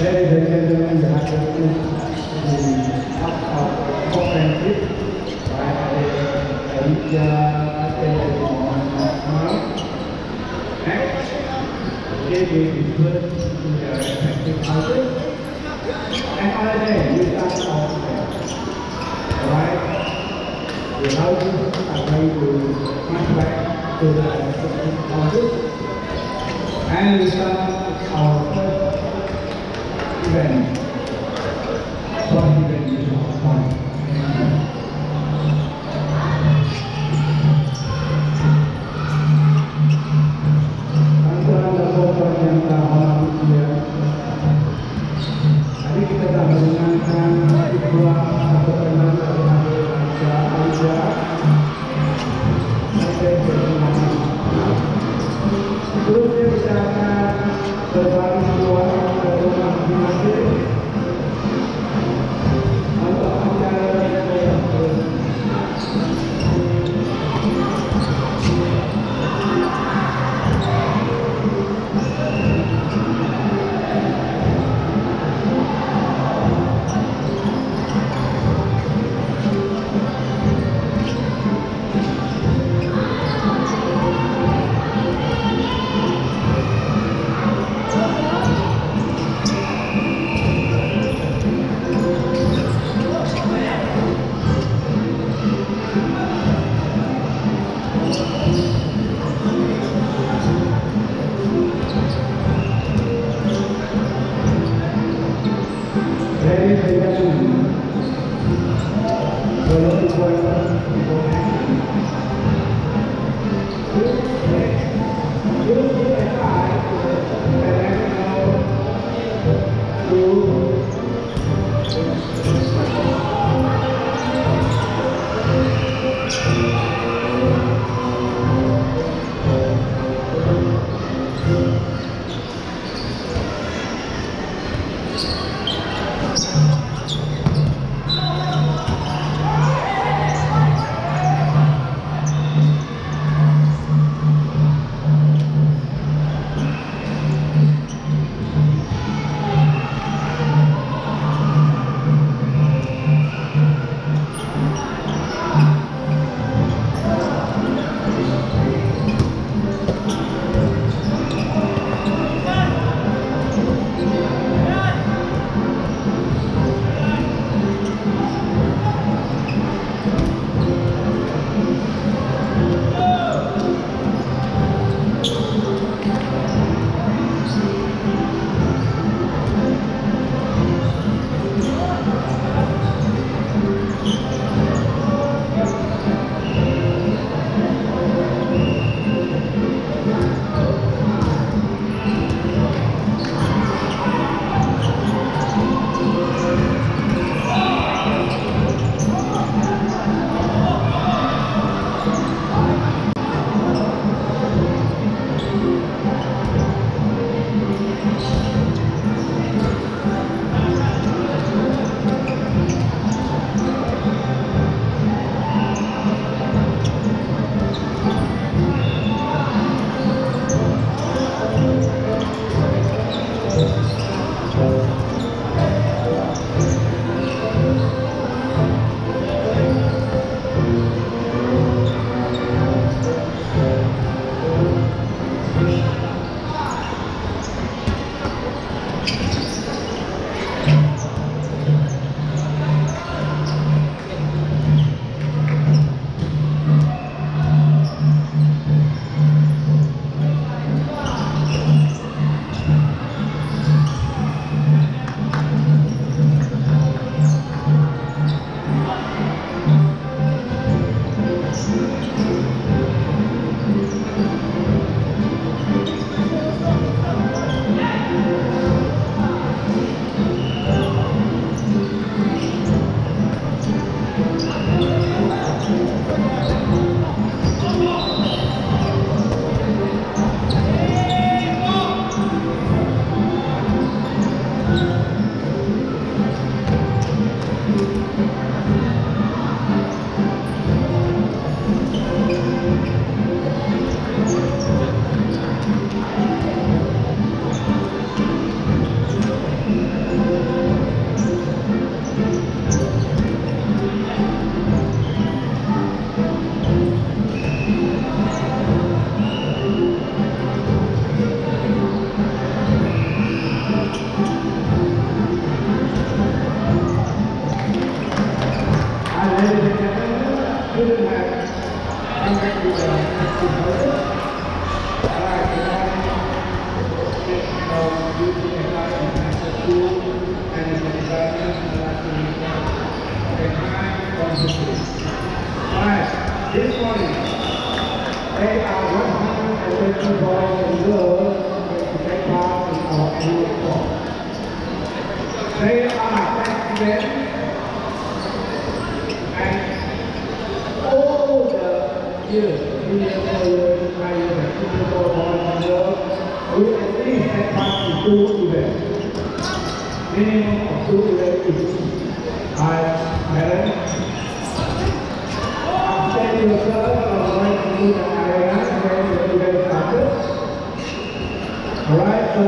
Ladies and gentlemen, you have to choose the top of offensive, right? Aditya, Next, they will be put to their respective houses. And other day, we start off Alright? The houses are going to march back to their respective houses. And we start our first. Amém.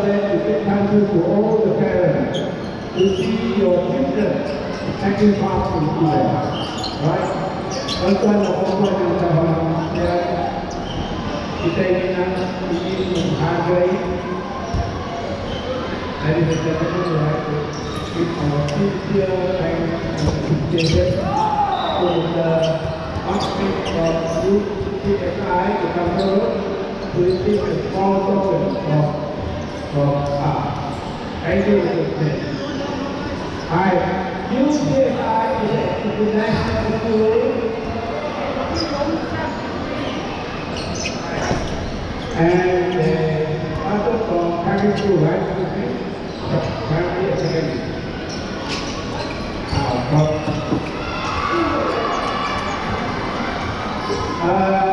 today to say thank you to all the parents to see your children taking part in event, right? Tuan-tuan dan puan-puan yang saya hormati, kita ingin menghargai dari sejarah right? With our sincere thanks and appreciation to the offspring of you, CSI, the Council, to receive the small token of Thank you, Alright, UPSI is the national school. And uh, also from primary school, right? Primary academy. Uh, from, uh,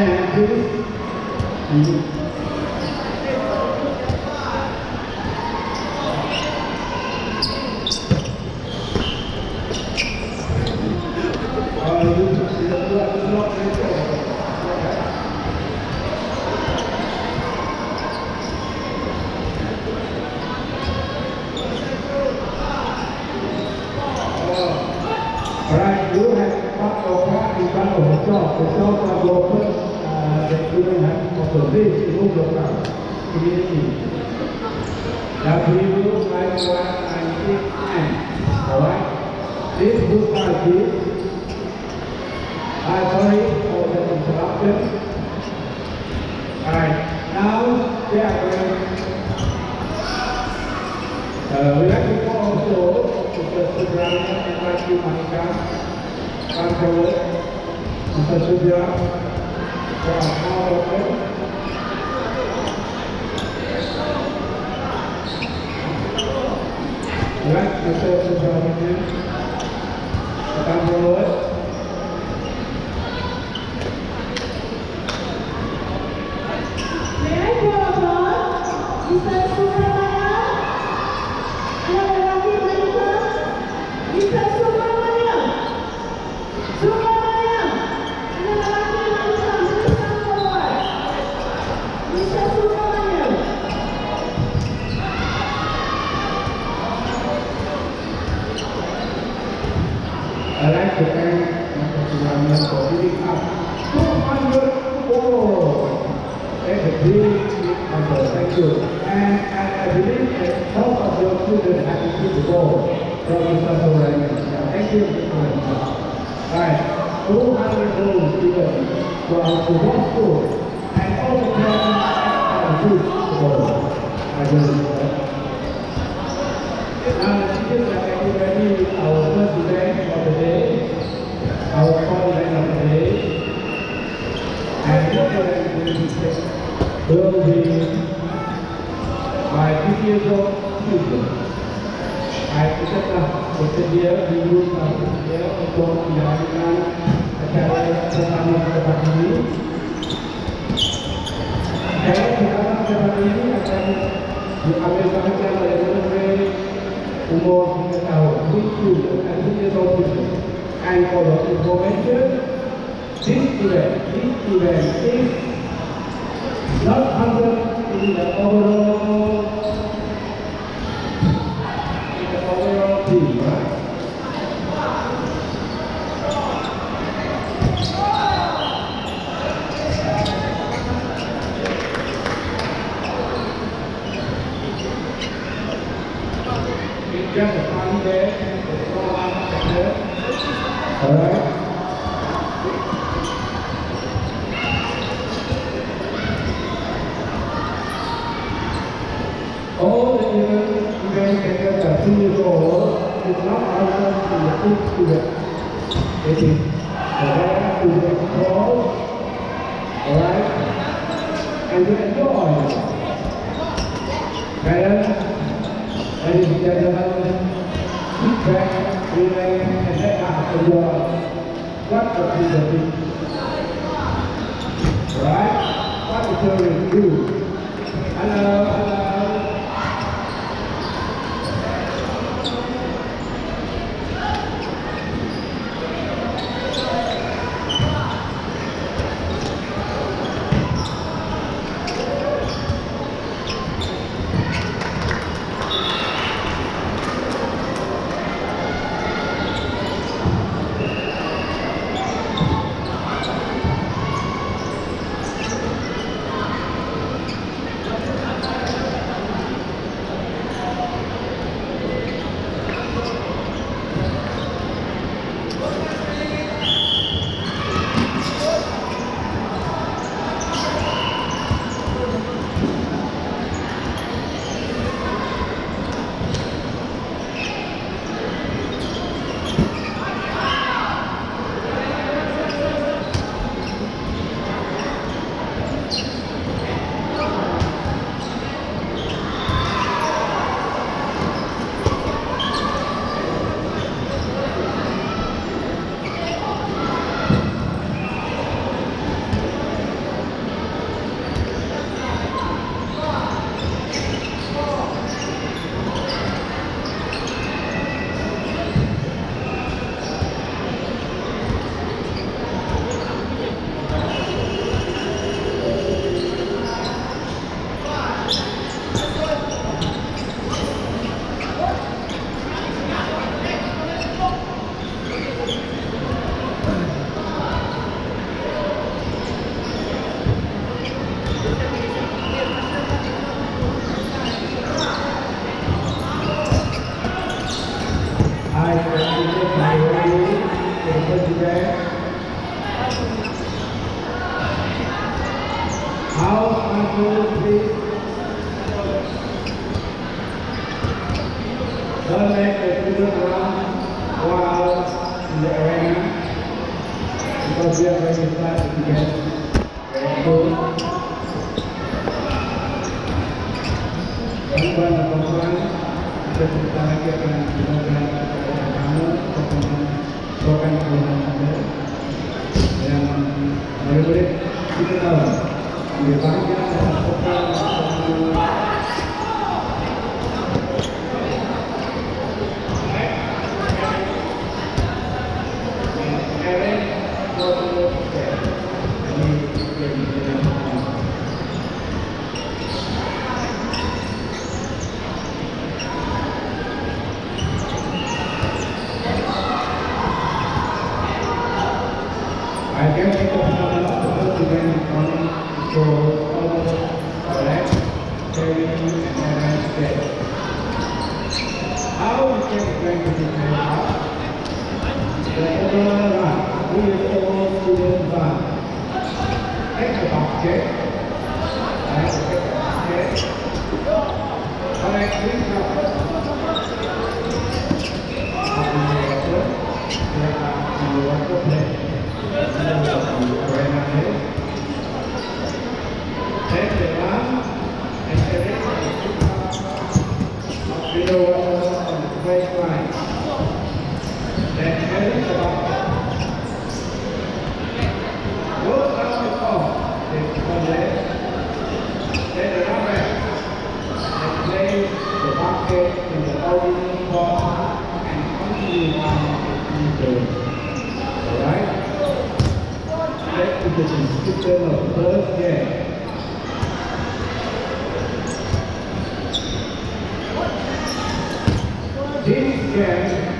hai năm trước qua này kia này rồi tiếp bước ta tiếp I sorry for the interruption alright now we are going uh, we like to call also to the program and like to Monica Controller Mr. Subya for our power yourself some time with you. not under in the overall Thank you.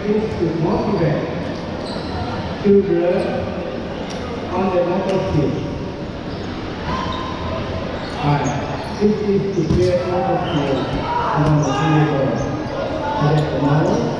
is to motivate children on the battlefield. Alright, this is to create atmosphere among the people. So that's the.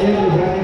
Thank you.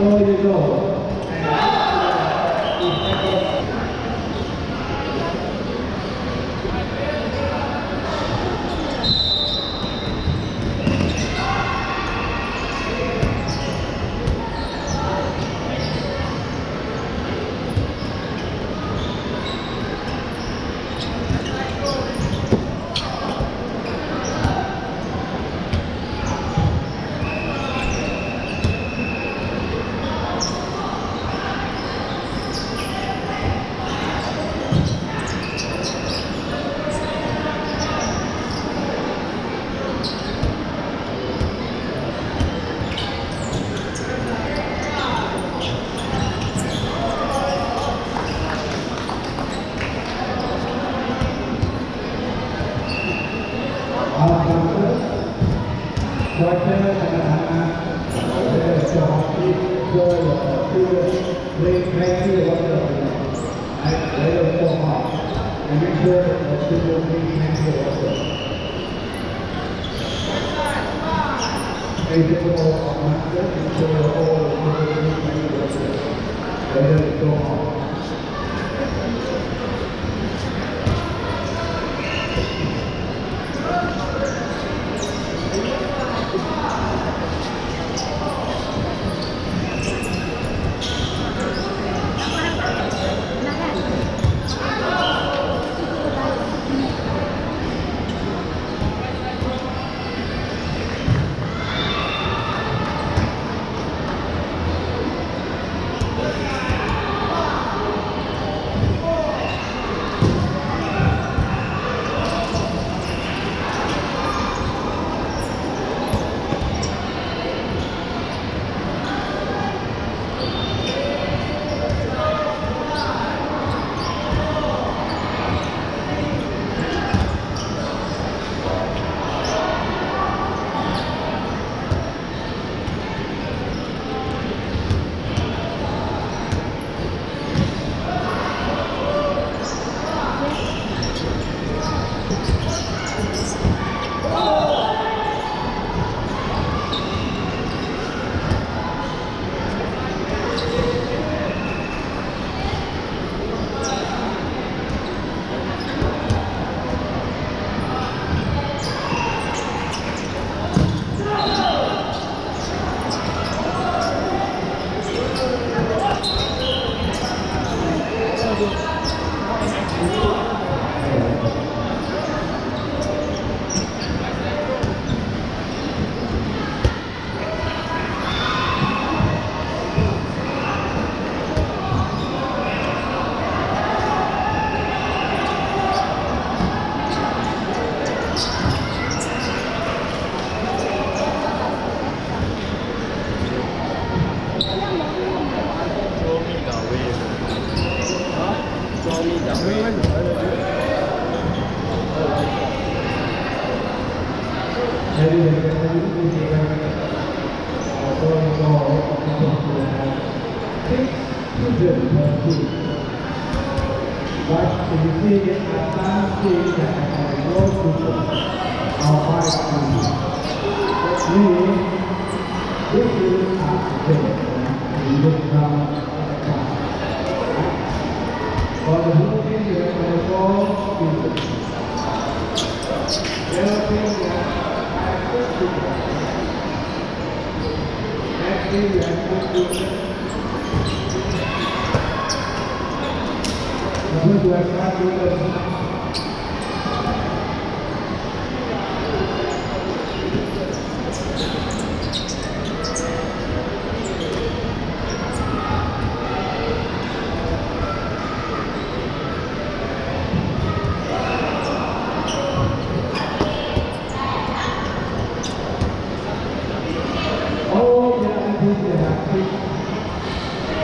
Oh, you go.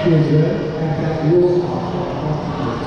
解决得大家好。